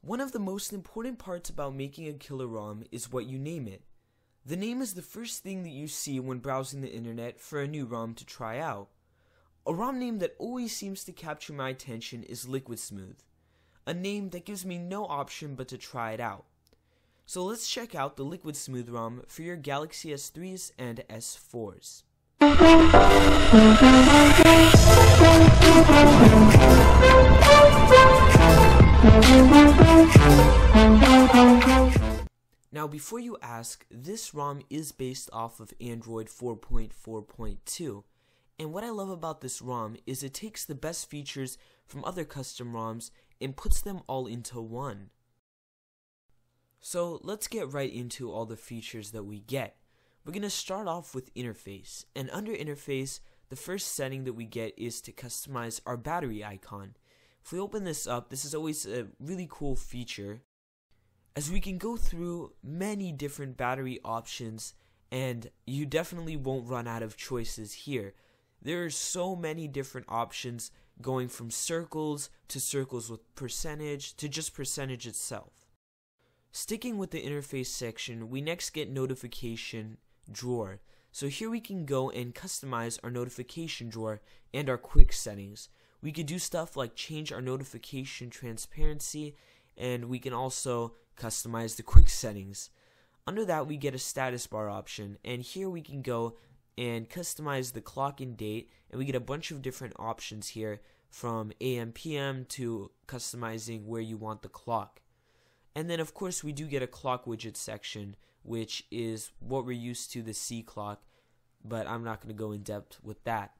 One of the most important parts about making a killer ROM is what you name it. The name is the first thing that you see when browsing the internet for a new ROM to try out. A ROM name that always seems to capture my attention is Liquid Smooth, a name that gives me no option but to try it out. So let's check out the Liquid Smooth ROM for your Galaxy S3s and S4s. Now, before you ask, this ROM is based off of Android 4.4.2. And what I love about this ROM is it takes the best features from other custom ROMs and puts them all into one. So let's get right into all the features that we get. We're going to start off with interface. And under interface, the first setting that we get is to customize our battery icon. If we open this up, this is always a really cool feature as we can go through many different battery options and you definitely won't run out of choices here. There are so many different options going from circles to circles with percentage to just percentage itself. Sticking with the interface section, we next get notification drawer. So here we can go and customize our notification drawer and our quick settings. We could do stuff like change our notification transparency and we can also customize the quick settings. Under that, we get a status bar option, and here we can go and customize the clock and date, and we get a bunch of different options here from AM PM to customizing where you want the clock. And then, of course, we do get a clock widget section, which is what we're used to the C clock, but I'm not going to go in depth with that.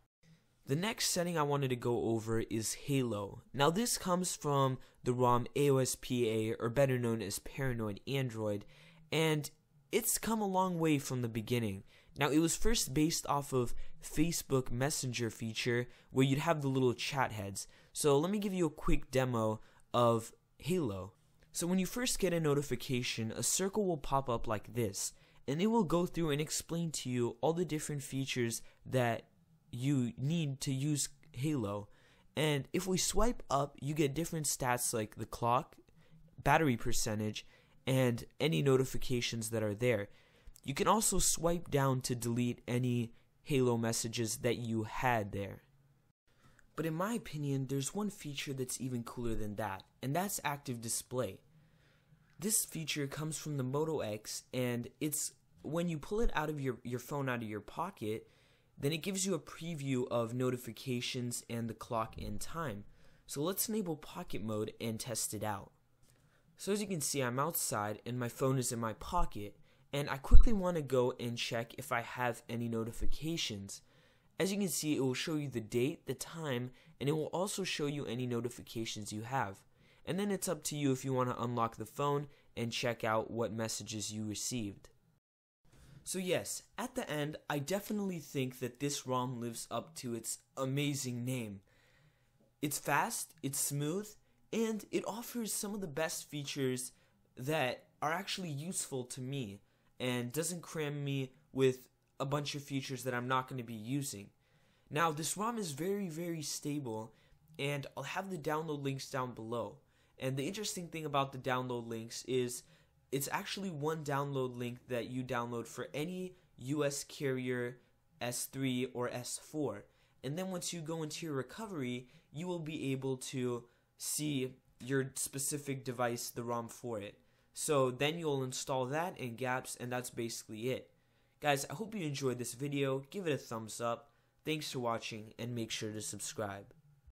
The next setting I wanted to go over is Halo. Now this comes from the ROM AOSPA, or better known as Paranoid Android, and it's come a long way from the beginning. Now it was first based off of Facebook Messenger feature where you'd have the little chat heads. So let me give you a quick demo of Halo. So when you first get a notification, a circle will pop up like this, and it will go through and explain to you all the different features that you need to use Halo. And if we swipe up, you get different stats like the clock, battery percentage, and any notifications that are there. You can also swipe down to delete any Halo messages that you had there. But in my opinion, there's one feature that's even cooler than that, and that's active display. This feature comes from the Moto X, and it's when you pull it out of your, your phone out of your pocket, then it gives you a preview of notifications and the clock and time. So let's enable pocket mode and test it out. So as you can see, I'm outside and my phone is in my pocket, and I quickly want to go and check if I have any notifications. As you can see, it will show you the date, the time, and it will also show you any notifications you have. And then it's up to you if you want to unlock the phone and check out what messages you received. So yes, at the end, I definitely think that this ROM lives up to its amazing name. It's fast, it's smooth, and it offers some of the best features that are actually useful to me and doesn't cram me with a bunch of features that I'm not going to be using. Now, this ROM is very, very stable, and I'll have the download links down below. And the interesting thing about the download links is it's actually one download link that you download for any US carrier S3 or S4. And then once you go into your recovery, you will be able to see your specific device, the ROM for it. So then you'll install that in GApps, and that's basically it. Guys, I hope you enjoyed this video. Give it a thumbs up. Thanks for watching, and make sure to subscribe.